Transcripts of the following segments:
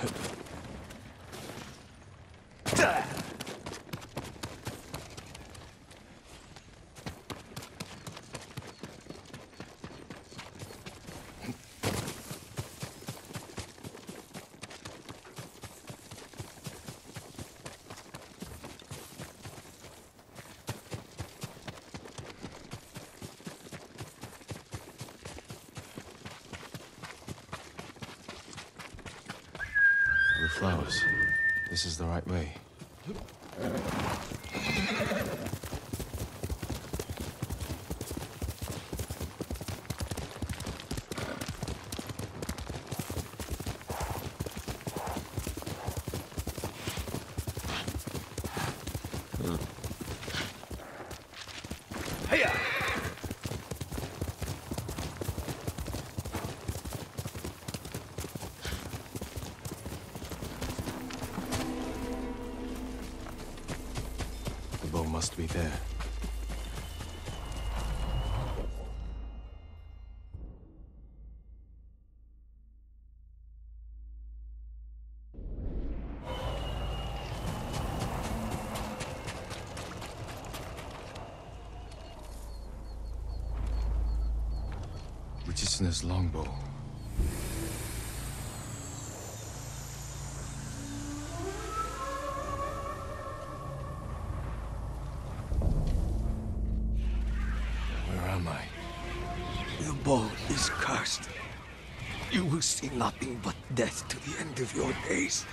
The flowers. This is the right way. Must be there. Uchitsune's longbow. The bow is cursed. You will see nothing but death to the end of your days.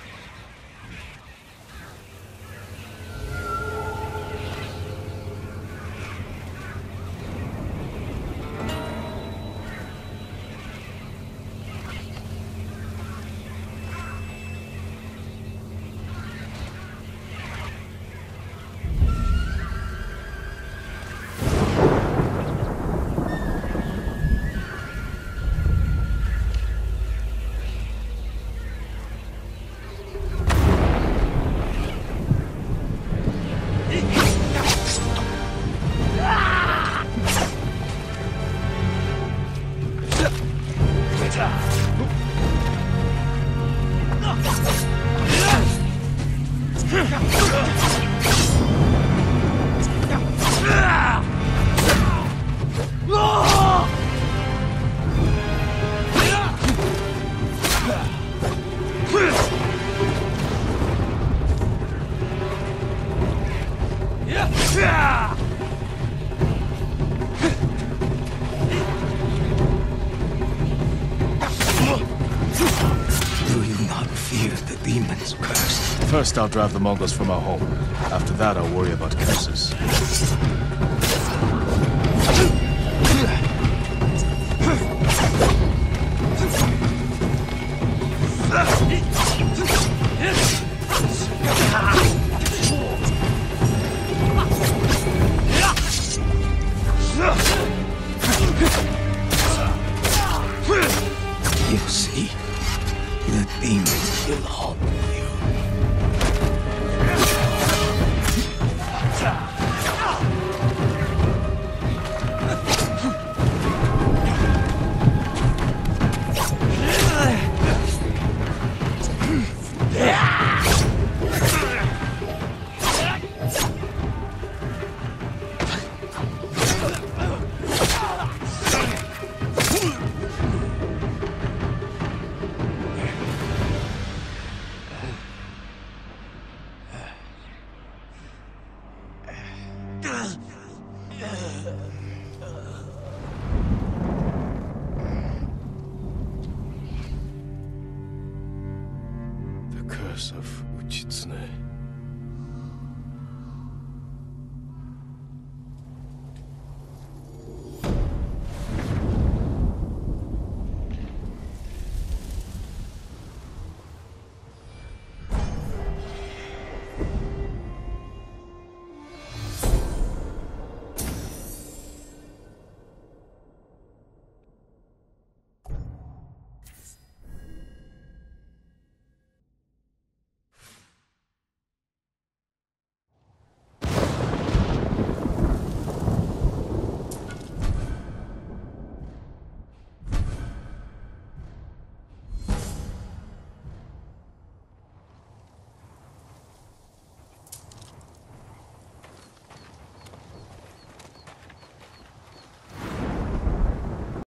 First, I'll drive the Mongols from our home. After that, I'll worry about curses. You see, the demons will humble you. The curse of Uchitsune.